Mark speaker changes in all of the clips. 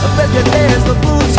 Speaker 1: I bet your hands the boots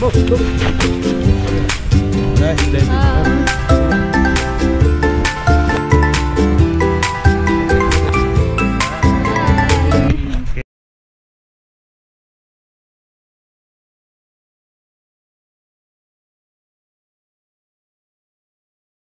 Speaker 1: Move, move,